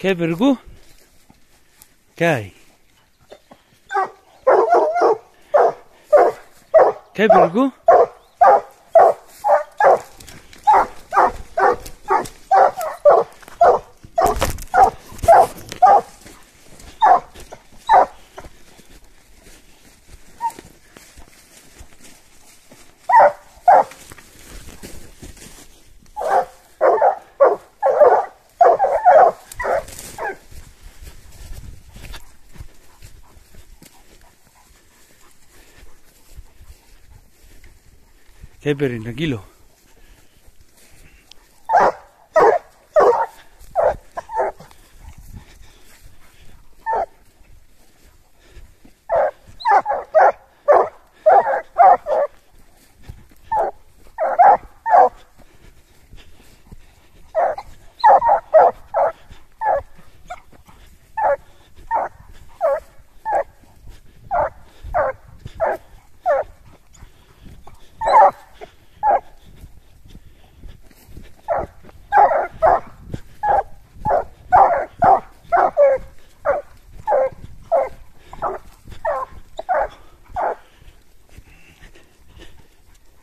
Quer vergu? Cai. Quer vergu? Catherine, tranquilo.